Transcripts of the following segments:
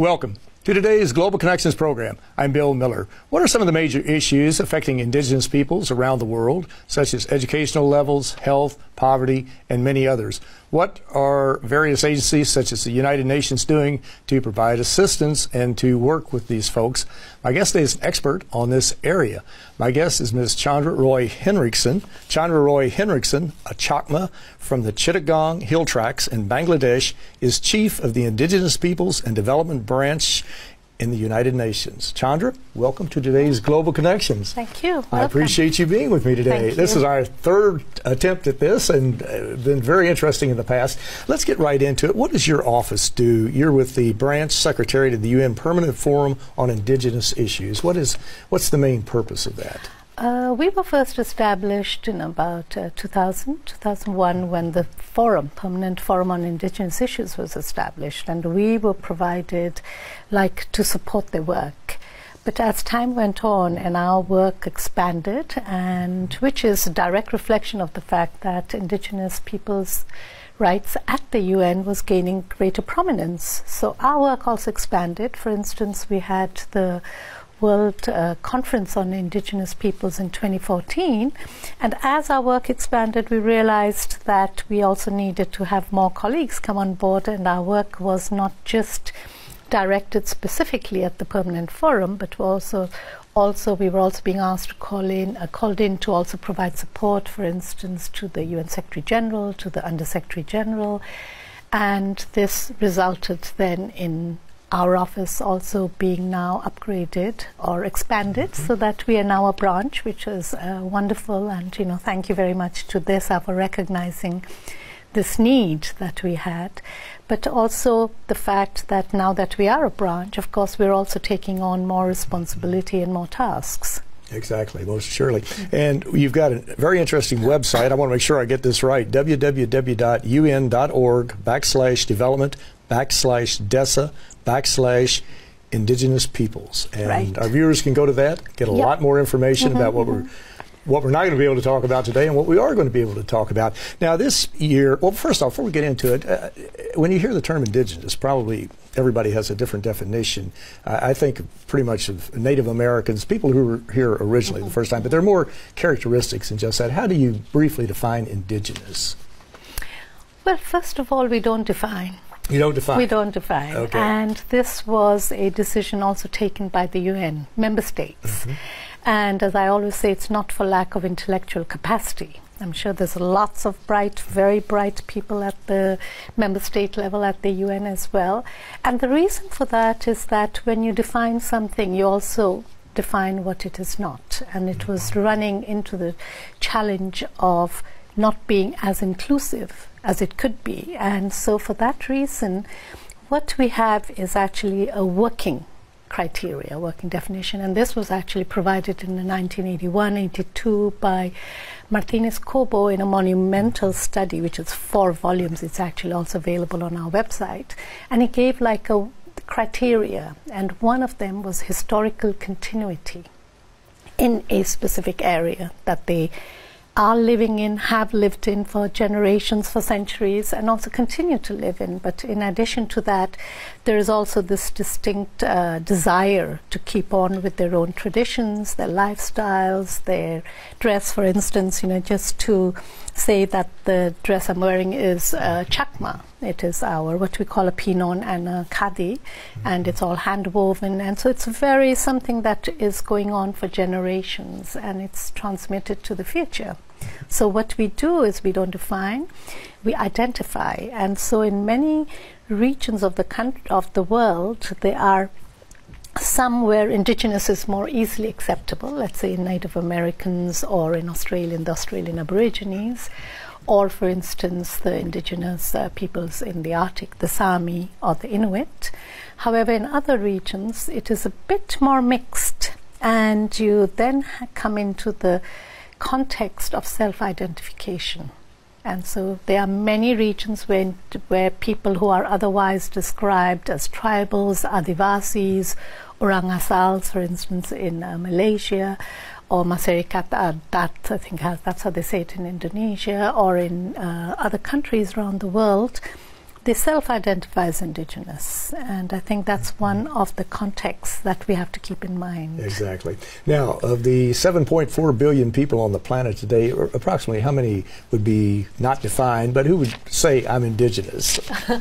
Welcome to today's Global Connections program. I'm Bill Miller. What are some of the major issues affecting indigenous peoples around the world, such as educational levels, health, poverty, and many others? What are various agencies, such as the United Nations, doing to provide assistance and to work with these folks? My guest is an expert on this area. My guest is Ms. Chandra Roy Henriksen. Chandra Roy Henriksen, a Chakma from the Chittagong Hill Tracts in Bangladesh, is chief of the Indigenous Peoples and Development Branch in the United Nations. Chandra, welcome to today's Global Connections. Thank you. I appreciate you being with me today. This is our third attempt at this and uh, been very interesting in the past. Let's get right into it. What does your office do? You're with the branch secretary to the UN Permanent Forum on Indigenous Issues. What is what's the main purpose of that? Uh, we were first established in about uh, 2000, 2001, when the forum, Permanent Forum on Indigenous Issues, was established, and we were provided, like, to support their work. But as time went on and our work expanded, and which is a direct reflection of the fact that Indigenous peoples' rights at the UN was gaining greater prominence. So our work also expanded. For instance, we had the World uh, Conference on Indigenous Peoples in 2014. And as our work expanded, we realized that we also needed to have more colleagues come on board, and our work was not just directed specifically at the Permanent Forum, but also also we were also being asked to call in uh, called in to also provide support for instance to the UN Secretary General to the Under Secretary General and this resulted then in our office also being now upgraded or expanded so that we are now a branch which is uh, wonderful and you know thank you very much to DESA for recognizing this need that we had but also the fact that now that we are a branch of course we're also taking on more responsibility and more tasks Exactly, most surely. And you've got a very interesting website. I want to make sure I get this right www.un.org backslash development backslash DESA backslash indigenous peoples. And Right. our viewers can go to that, get a Yep. lot more information about what we're what we're not going to be able to talk about today and what we are going to be able to talk about. Now, this year, well, first off, before we get into it, uh, when you hear the term indigenous, probably everybody has a different definition. Uh, I think pretty much of Native Americans, people who were here originally the first time, but there are more characteristics than just that. How do you briefly define indigenous? well first of all we don't define You don't define. We don't define. Okay. And this was a decision also taken by the UN member states. Mm-hmm. And as I always say, it's not for lack of intellectual capacity. I'm sure there's lots of bright, very bright people at the member state level at the UN as well. And the reason for that is that when you define something, you also define what it is not. And it was running into the challenge of not being as inclusive as it could be. And so, for that reason, what we have is actually a working criteria, working definition, and this was actually provided in the 1981-82 by Martinez Cobo in a monumental study, which is four volumes. It's actually also available on our website, and he gave like a criteria, and one of them was historical continuity in a specific area that they are living in, have lived in for generations, for centuries, and also continue to live in. But in addition to that, there is also this distinct uh, desire to keep on with their own traditions, their lifestyles, their dress, for instance, you know, just to say that the dress I'm wearing is uh, chakma. It is our what we call a pinon and a khadi, and it's all hand woven, and so it's very something that is going on for generations, and it's transmitted to the future. So what we do is we don't define, we identify, and so in many regions of the country of the world, there are some where indigenous is more easily acceptable, let's say in Native Americans or in Australian, the Australian Aborigines, or for instance the indigenous uh, peoples in the Arctic, the Sami or the Inuit. However, in other regions it is a bit more mixed, and you then come into the context of self identification. And so there are many regions where, where people who are otherwise described as tribals, Adivasis, Orang Asals, for instance, in uh, Malaysia, or Masyarakat Adat, I think has, that's how they say it in Indonesia, or in uh, other countries around the world, they self-identify as indigenous, and I think that's one of the contexts that we have to keep in mind. Exactly. Now, of the 7.4 billion people on the planet today, approximately how many would be not defined, but who would say I'm indigenous?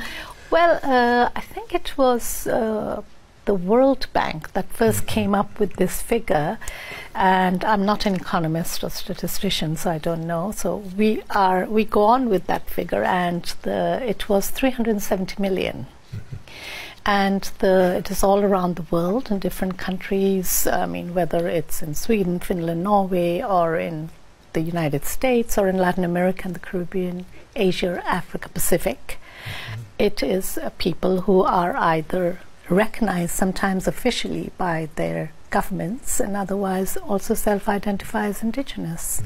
well, uh, I think it was. Uh, the World Bank that first came up with this figure, and I'm not an economist or statistician, so I don't know. So we are we go on with that figure, and the it was 370 million. And the, it is all around the world in different countries. I mean, whether it's in Sweden, Finland, Norway, or in the United States, or in Latin America and the Caribbean, Asia, Africa, Pacific. Mm-hmm. It is uh, people who are either recognized sometimes officially by their governments and otherwise also self-identify as indigenous.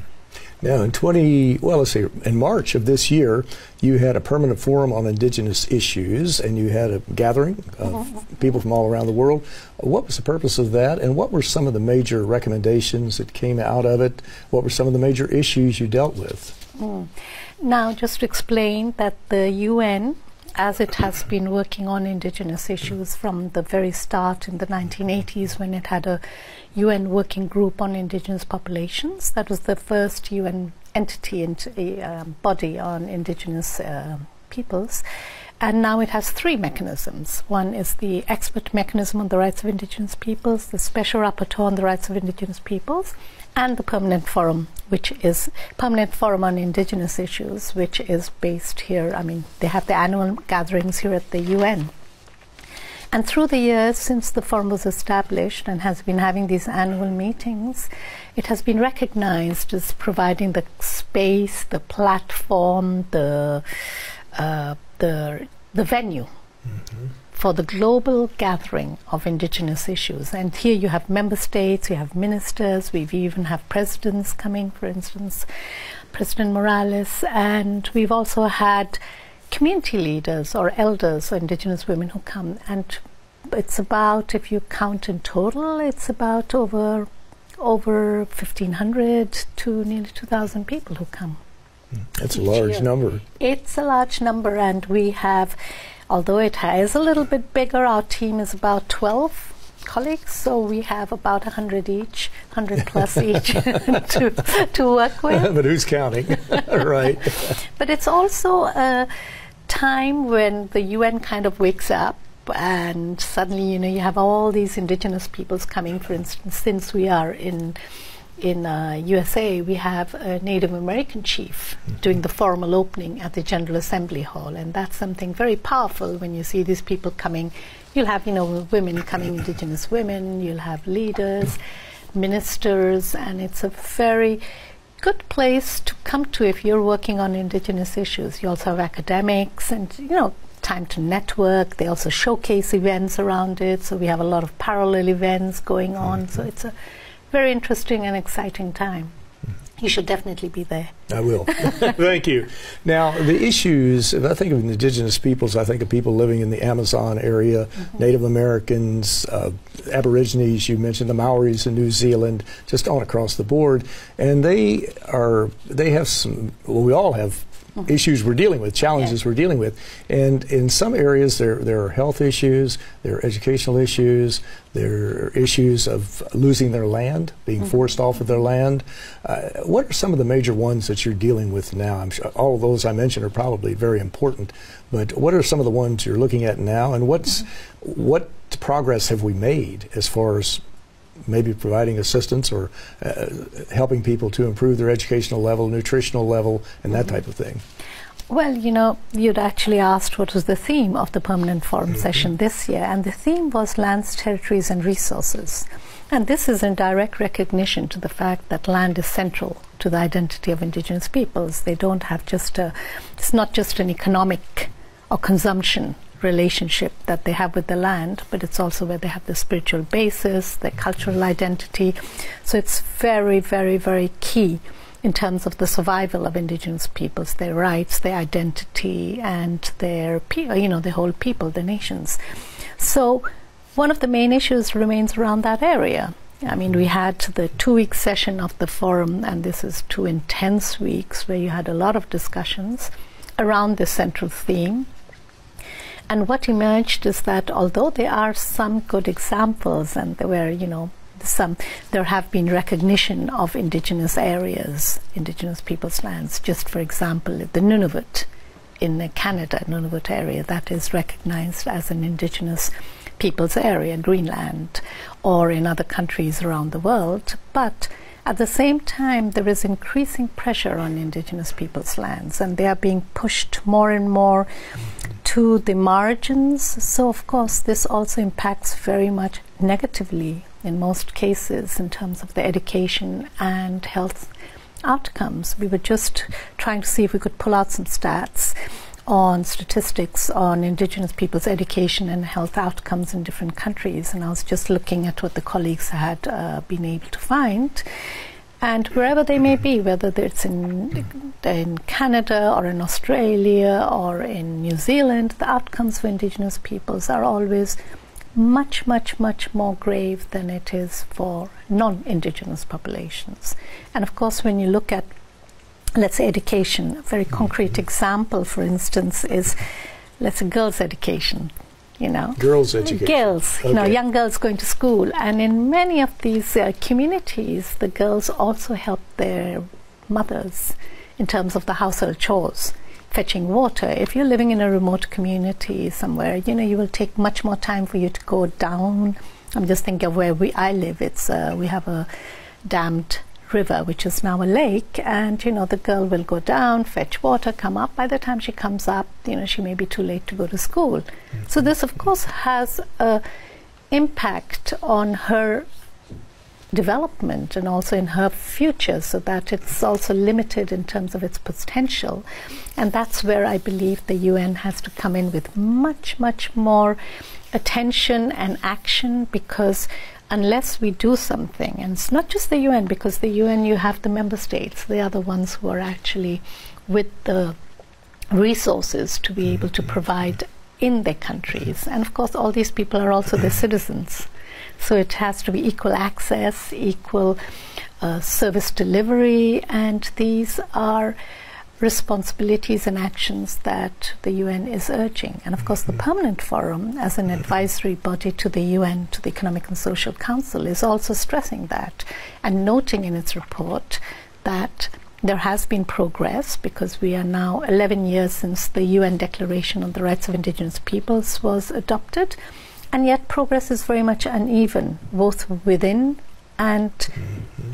Now, in 20, well, let's see, in March of this year, you had a permanent forum on indigenous issues and you had a gathering of mm-hmm. people from all around the world. What was the purpose of that and what were some of the major recommendations that came out of it? What were some of the major issues you dealt with? Mm. Now, just to explain that the UN as it has been working on indigenous issues from the very start in the 1980s when it had a UN working group on indigenous populations. That was the first UN entity and uh, body on indigenous uh, peoples. And now it has three mechanisms. One is the expert mechanism on the rights of indigenous peoples, the special rapporteur on the rights of indigenous peoples, and the permanent forum, which is permanent forum on indigenous issues, which is based here. I mean, they have the annual gatherings here at the UN. And through the years, since the forum was established and has been having these annual meetings, it has been recognized as providing the space, the platform, the uh, the the venue. Mm-hmm for the global gathering of indigenous issues. And here you have member states, you have ministers, we even have presidents coming, for instance, President Morales, and we've also had community leaders or elders or indigenous women who come. And it's about, if you count in total, it's about over over 1,500 to nearly 2,000 people who come. That's a large year. number. It's a large number, and we have Although it is a little bit bigger, our team is about 12 colleagues, so we have about 100 each, 100 plus each to, to work with. but who's counting? right. But it's also a time when the UN kind of wakes up and suddenly, you know, you have all these indigenous peoples coming, for instance, since we are in in uh, USA, we have a Native American chief mm-hmm. doing the formal opening at the General Assembly Hall, and that's something very powerful when you see these people coming. You'll have, you know, women coming, Indigenous women. You'll have leaders, ministers, and it's a very good place to come to if you're working on Indigenous issues. You also have academics, and you know, time to network. They also showcase events around it, so we have a lot of parallel events going on. Mm-hmm. So it's a very interesting and exciting time. You should definitely be there. I will. Thank you. Now, the issues, if I think of indigenous peoples, I think of people living in the Amazon area, mm-hmm. Native Americans, uh, Aborigines, you mentioned the Maoris in New Zealand, just on across the board. And they are, they have some, well, we all have issues we're dealing with, challenges yeah. we're dealing with. And in some areas, there, there are health issues, there are educational issues, there are issues of losing their land, being mm-hmm. forced off of their land. Uh, what are some of the major ones that you're dealing with now? I'm sure all of those I mentioned are probably very important, but what are some of the ones you're looking at now, and what's mm-hmm. what progress have we made as far as maybe providing assistance or uh, helping people to improve their educational level, nutritional level, and that mm-hmm. type of thing? Well, you know, you'd actually asked what was the theme of the permanent forum mm-hmm. session this year, and the theme was lands, territories, and resources. And this is in direct recognition to the fact that land is central to the identity of indigenous peoples. They don't have just a, it's not just an economic or consumption relationship that they have with the land, but it's also where they have the spiritual basis, their cultural identity. So it's very, very, very key in terms of the survival of indigenous peoples, their rights, their identity, and their, you know, the whole people, the nations. So one of the main issues remains around that area. I mean, we had the two week session of the forum, and this is two intense weeks where you had a lot of discussions around this central theme And what emerged is that although there are some good examples, and there were, you know, some there have been recognition of indigenous areas, indigenous peoples' lands. Just for example, the Nunavut in Canada, Nunavut area, that is recognized as an indigenous peoples area, Greenland, or in other countries around the world. But at the same time, there is increasing pressure on indigenous peoples' lands, and they are being pushed more and more to the margins. So, of course, this also impacts very much negatively in most cases in terms of the education and health outcomes. We were just trying to see if we could pull out some stats on statistics on Indigenous people's education and health outcomes in different countries. And I was just looking at what the colleagues had uh, been able to find. And wherever they may be, whether it's in, in Canada or in Australia or in New Zealand, the outcomes for Indigenous peoples are always much, much, much more grave than it is for non Indigenous populations. And of course, when you look at let's say education. A very concrete example, for instance, is let's say girls' education. You know, girls' education. Girls, okay. you know, young girls going to school, and in many of these uh, communities, the girls also help their mothers in terms of the household chores fetching water. If you're living in a remote community somewhere, you know, you will take much more time for you to go down. I'm just thinking of where we I live. It's uh, we have a dammed river, which is now a lake, and you know the girl will go down, fetch water, come up. By the time she comes up, you know she may be too late to go to school. Mm-hmm. So this, of course, has a impact on her development and also in her future, so that it's also limited in terms of its potential. And that's where I believe the UN has to come in with much, much more attention and action because unless we do something, and it's not just the UN, because the UN, you have the member states, they are the ones who are actually with the resources to be able to mm-hmm. provide in their countries. And of course, all these people are also the citizens. So it has to be equal access, equal uh, service delivery, and these are responsibilities and actions that the UN is urging. And of course, the mm-hmm. Permanent Forum, as an advisory body to the UN, to the Economic and Social Council, is also stressing that and noting in its report that there has been progress because we are now 11 years since the UN Declaration on the Rights of Indigenous Peoples was adopted, and yet progress is very much uneven, both within and mm-hmm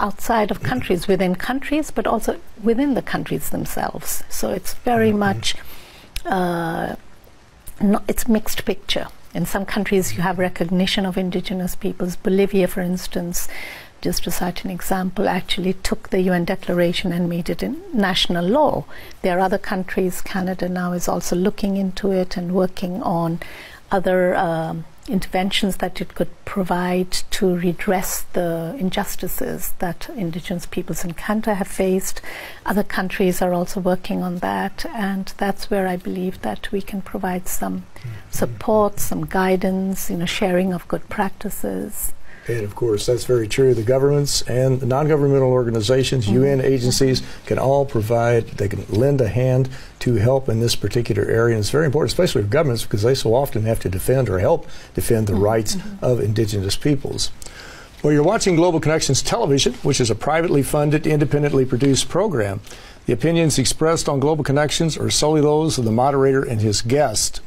outside of countries, within countries, but also within the countries themselves. So it's very mm-hmm. much uh, it's mixed picture. In some countries, you have recognition of indigenous peoples. Bolivia, for instance, just to cite an example, actually took the UN Declaration and made it in national law. There are other countries, Canada now is also looking into it and working on other um, interventions that it could provide to redress the injustices that Indigenous peoples in Canada have faced. Other countries are also working on that, and that's where I believe that we can provide some mm-hmm. support, some guidance, you know, sharing of good practices. And of course, that's very true. The governments and the non governmental organizations, mm-hmm. UN agencies, can all provide, they can lend a hand to help in this particular area. And it's very important, especially with governments, because they so often have to defend or help defend the mm-hmm. rights mm-hmm. of indigenous peoples. Well, you're watching Global Connections Television, which is a privately funded, independently produced program. The opinions expressed on Global Connections are solely those of the moderator and his guest.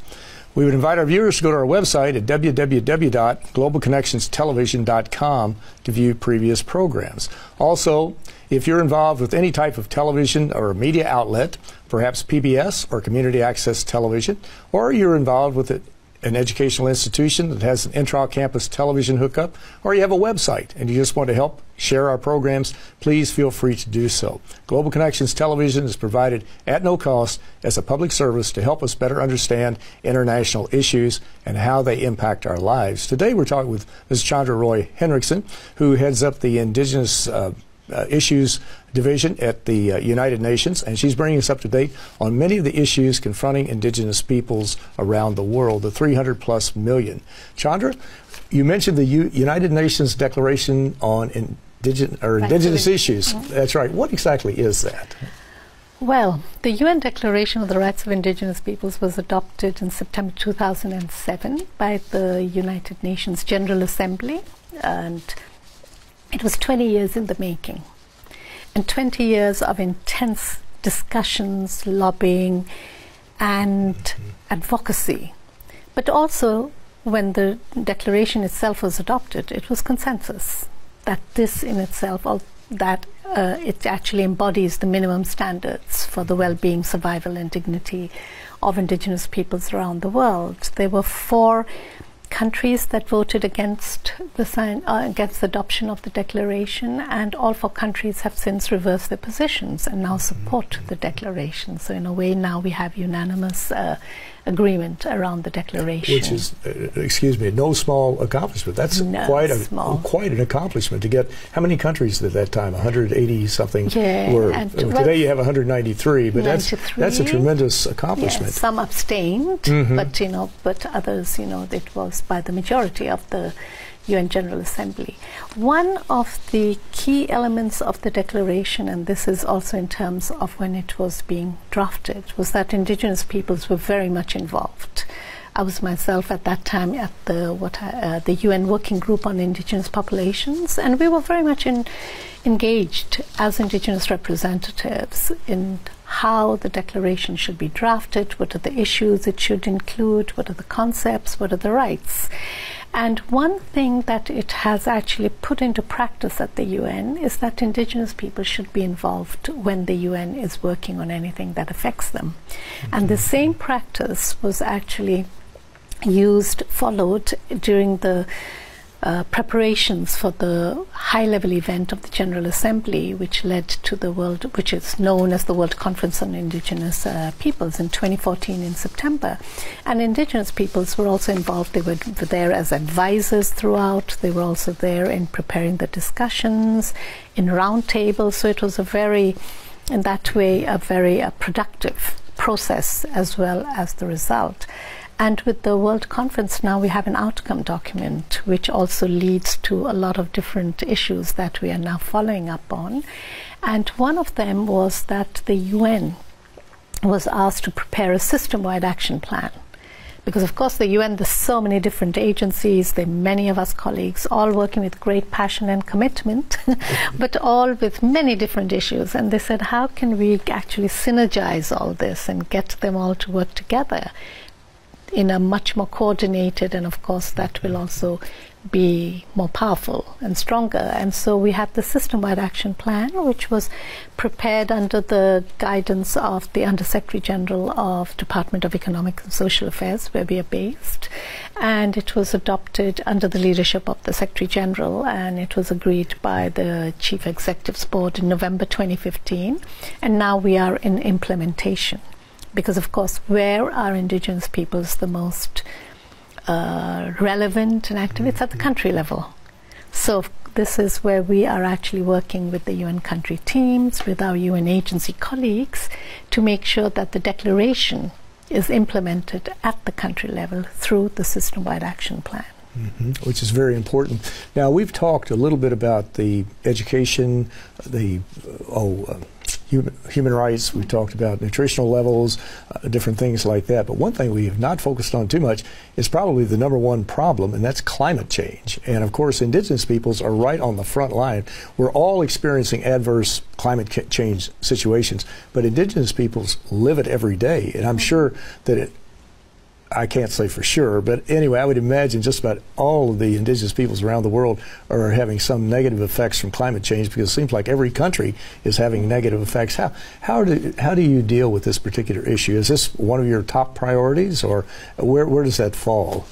We would invite our viewers to go to our website at www.globalconnectionstelevision.com to view previous programs. Also, if you're involved with any type of television or media outlet, perhaps PBS or community access television, or you're involved with it an educational institution that has an intra-campus television hookup, or you have a website and you just want to help share our programs, please feel free to do so. Global Connections Television is provided at no cost as a public service to help us better understand international issues and how they impact our lives. Today we're talking with Ms. Chandra Roy Henriksen, who heads up the Indigenous uh, uh, issues division at the uh, United Nations, and she's bringing us up to date on many of the issues confronting indigenous peoples around the world, the 300 plus million. Chandra, you mentioned the U- United Nations Declaration on Indigen- or Indigenous Issues. Mm-hmm. That's right. What exactly is that? Well, the UN Declaration of the Rights of Indigenous Peoples was adopted in September 2007 by the United Nations General Assembly, and it was 20 years in the making. And 20 years of intense discussions, lobbying, and mm-hmm. advocacy. But also, when the declaration itself was adopted, it was consensus that this in itself, that uh, it actually embodies the minimum standards for the well-being, survival, and dignity of indigenous peoples around the world. There were four countries that voted against the sign, uh, against the adoption of the declaration, and all four countries have since reversed their positions and now support the declaration. So in a way, now we have unanimous uh, agreement around the declaration. Which is, uh, excuse me, no small accomplishment. That's no quite a small. quite an accomplishment to get. How many countries at that time? 180 something. Yeah, were. Uh, today you have 193, but 93. that's that's a tremendous accomplishment. Yes, some abstained, mm-hmm. but you know, but others, you know, it was by the majority of the UN General Assembly. One of the key elements of the declaration, and this is also in terms of when it was being drafted, was that indigenous peoples were very much involved. I was myself at that time at the what uh, the UN Working Group on Indigenous Populations, and we were very much in, engaged as indigenous representatives in how the declaration should be drafted, what are the issues it should include, what are the concepts, what are the rights. And one thing that it has actually put into practice at the UN is that indigenous people should be involved when the UN is working on anything that affects them. Mm-hmm. And the same practice was actually used, followed during the uh, preparations for the high level event of the General Assembly, which led to the world, which is known as the World Conference on Indigenous uh, Peoples in 2014 in September. And Indigenous peoples were also involved. They were, there as advisors throughout, they were also there in preparing the discussions, in roundtables. So it was a very, in that way, a very uh, productive process as well as the result. And with the World Conference now, we have an outcome document, which also leads to a lot of different issues that we are now following up on. And one of them was that the UN was asked to prepare a system wide action plan. Because, of course, the UN, there's so many different agencies, there are many of us colleagues, all working with great passion and commitment, but all with many different issues. And they said, how can we actually synergize all this and get them all to work together? In a much more coordinated, and of course that will mm-hmm. also be more powerful and stronger. And so we have the system-wide action plan, which was prepared under the guidance of the Undersecretary General of Department of Economic and Social Affairs, where we are based, and it was adopted under the leadership of the Secretary General, and it was agreed by the Chief Executives Board in November 2015, and now we are in implementation because of course where are indigenous peoples the most uh, relevant and active? It's at the country level. So this is where we are actually working with the UN country teams with our UN agency colleagues to make sure that the declaration is implemented at the country level through the system-wide action plan. Mm-hmm, which is very important. Now, we've talked a little bit about the education, the oh, uh, human, human rights. We've talked about nutritional levels, uh, different things like that. But one thing we have not focused on too much is probably the number one problem, and that's climate change. And of course, indigenous peoples are right on the front line. We're all experiencing adverse climate change situations, but indigenous peoples live it every day. And I'm sure that it I can't say for sure, but anyway, I would imagine just about all of the indigenous peoples around the world are having some negative effects from climate change because it seems like every country is having negative effects. How how do how do you deal with this particular issue? Is this one of your top priorities, or where where does that fall?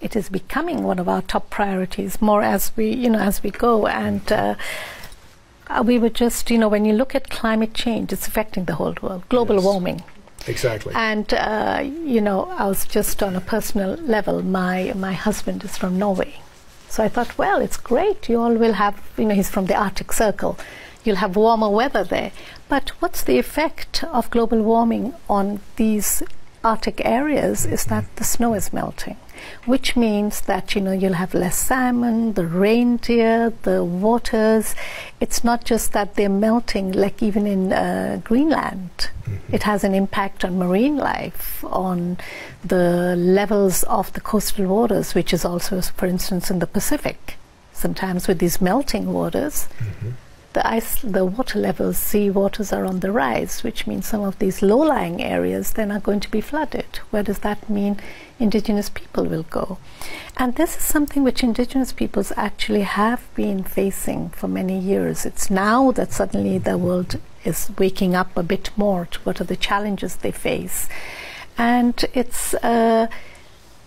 It is becoming one of our top priorities more as we you know as we go and. Uh, we were just, you know, when you look at climate change, it's affecting the whole world. Global yes. warming, Exactly. And uh, you know, I was just on a personal level. My my husband is from Norway, so I thought, well, it's great. You all will have, you know, he's from the Arctic Circle. You'll have warmer weather there. But what's the effect of global warming on these Arctic areas? Is that the snow is melting. Which means that you know you'll have less salmon, the reindeer, the waters. It's not just that they're melting, like even in uh, Greenland. Mm-hmm. It has an impact on marine life, on the levels of the coastal waters, which is also, for instance, in the Pacific. Sometimes with these melting waters. Mm-hmm the ice, the water levels, sea waters are on the rise, which means some of these low-lying areas then are going to be flooded. Where does that mean indigenous people will go? And this is something which indigenous peoples actually have been facing for many years. It's now that suddenly the world is waking up a bit more to what are the challenges they face. And it's uh,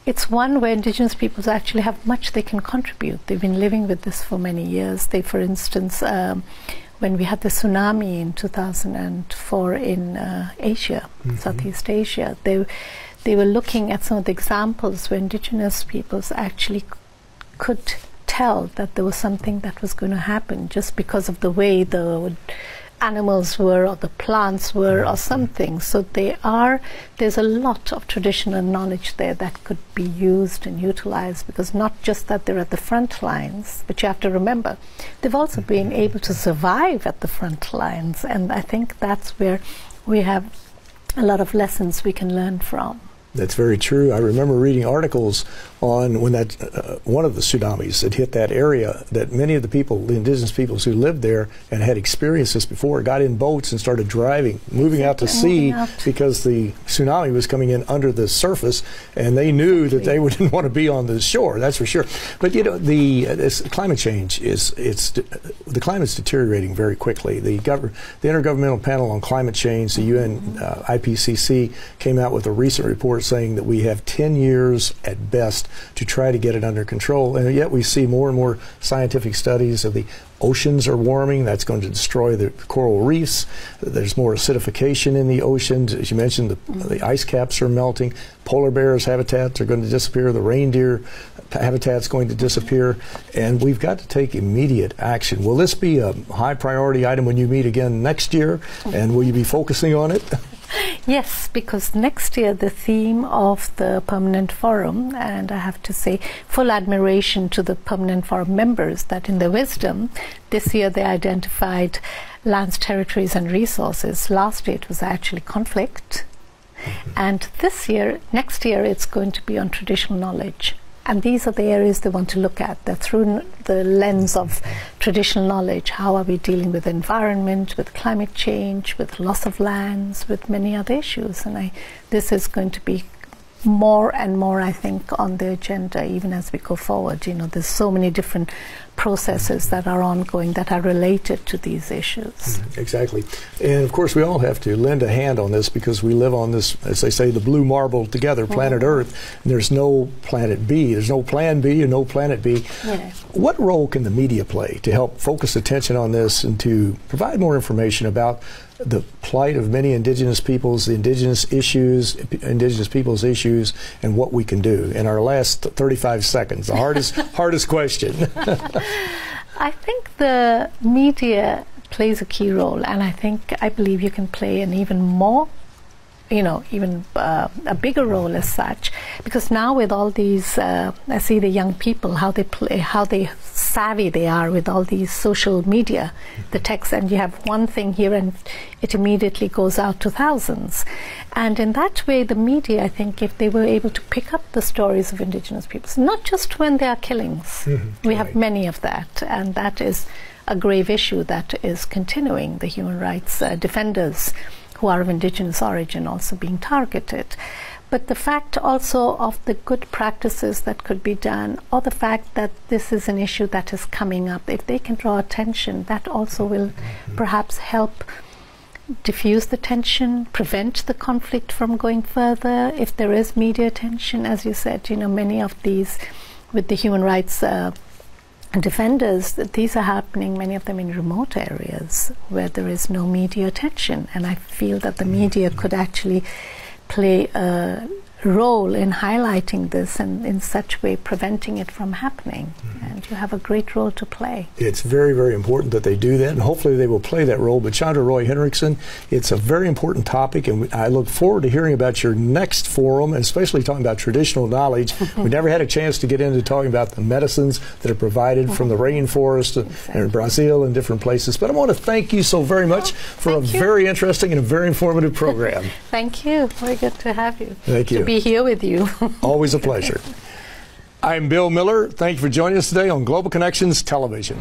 it's one where indigenous peoples actually have much they can contribute. They've been living with this for many years. They, for instance, um, when we had the tsunami in 2004 in uh, Asia, mm-hmm. Southeast Asia, they they were looking at some of the examples where indigenous peoples actually c- could tell that there was something that was going to happen just because of the way the animals were or the plants were or mm. something. So they are there's a lot of traditional knowledge there that could be used and utilized because not just that they're at the front lines, but you have to remember they've also been mm-hmm. able to survive at the front lines and I think that's where we have a lot of lessons we can learn from. That's very true. I remember reading articles on when that uh, one of the tsunamis that hit that area that many of the people, the indigenous peoples who lived there and had experienced this before, got in boats and started driving, moving out to sea out. because the tsunami was coming in under the surface, and they knew that they wouldn't want to be on the shore. That's for sure. But you know, the uh, climate change is it's uh, the climate's deteriorating very quickly. The gov- the Intergovernmental Panel on Climate Change, the UN uh, IPCC, came out with a recent report saying that we have 10 years at best to try to get it under control. And yet we see more and more scientific studies of the oceans are warming. That's going to destroy the coral reefs. There's more acidification in the oceans. As you mentioned, the, the ice caps are melting. Polar bears' habitats are going to disappear. The reindeer habitat's going to disappear. And we've got to take immediate action. Will this be a high priority item when you meet again next year? And will you be focusing on it? Yes, because next year the theme of the Permanent Forum, and I have to say, full admiration to the Permanent Forum members that in their wisdom, this year they identified lands, territories, and resources. Last year it was actually conflict. And this year, next year, it's going to be on traditional knowledge. And these are the areas they want to look at. They're through the lens of traditional knowledge. How are we dealing with environment, with climate change, with loss of lands, with many other issues? And I, this is going to be more and more, I think, on the agenda even as we go forward. You know, there's so many different processes that are ongoing that are related to these issues. Mm-hmm. Exactly. And of course, we all have to lend a hand on this because we live on this, as they say, the blue marble together, planet. Earth. And there's no planet B. There's no plan B and no planet B. Yeah. What role can the media play to help focus attention on this and to provide more information about the plight of many indigenous peoples, the indigenous issues, indigenous peoples' issues, and what we can do. In our last 35 seconds, the hardest hardest question. I think the media plays a key role, and I think I believe you can play an even more you know, even uh, a bigger role as such. Because now with all these, uh, I see the young people how they play, how they savvy they are with all these social media, the text, and you have one thing here and it immediately goes out to thousands. And in that way, the media, I think, if they were able to pick up the stories of indigenous peoples, not just when there are killings, mm-hmm. we right. have many of that, and that is a grave issue that is continuing. The human rights uh, defenders who are of indigenous origin also being targeted. But the fact also of the good practices that could be done, or the fact that this is an issue that is coming up, if they can draw attention, that also will mm-hmm. perhaps help diffuse the tension, prevent the conflict from going further. If there is media attention, as you said, you know, many of these with the human rights uh, defenders, these are happening, many of them in remote areas where there is no media attention. And I feel that the mm. media could actually play a role in highlighting this and in such way preventing it from happening. Mm-hmm. you have a great role to play. It's very, very important that they do that, and hopefully they will play that role. But Chandra Roy Henriksen, it's a very important topic, and I look forward to hearing about your next forum, and especially talking about traditional knowledge. we never had a chance to get into talking about the medicines that are provided from the rainforest exactly. in Brazil and different places. But I want to thank you so very much oh, for a you. very interesting and a very informative program. thank you. Very good to have you. Thank you. Be here with you. Always a pleasure. I'm Bill Miller. Thank you for joining us today on Global Connections Television.